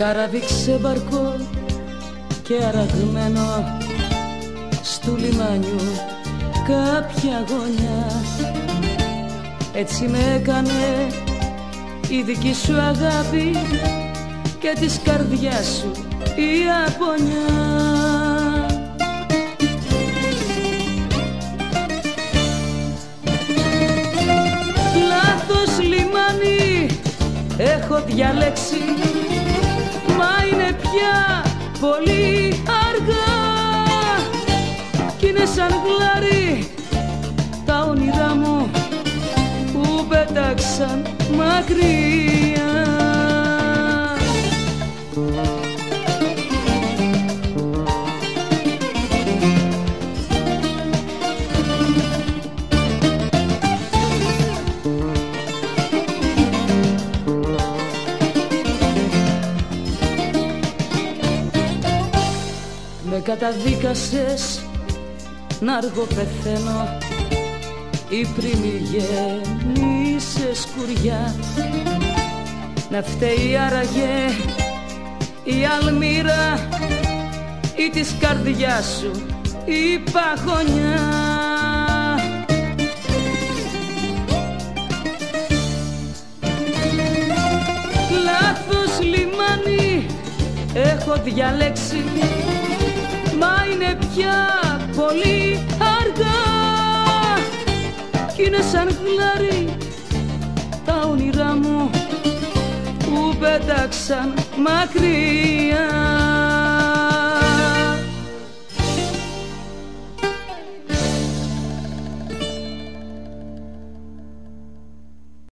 Καράβι ξεμπαρκό και αραγμένο στου λιμάνιου κάποια γωνιά. Έτσι με έκανε η δική σου αγάπη και της καρδιάς σου η απονιά. Λάθος λιμάνι έχω διαλέξει. μα είναι πια πολύ αργά κι είναι σαν γλάρι τα όνειρά μου που πέταξαν μακριά Με καταδίκασες να αργό πεθαίνω ή πριν σε σκουριά να φταίει άραγε η αλμύρα ή της καρδιάς σου η παγωνιά. Λάθος λιμάνι έχω διαλέξει μα είναι πια πολύ αργά. Κι είναι σαν γλάρι τα όνειρά μου που πέταξαν μακριά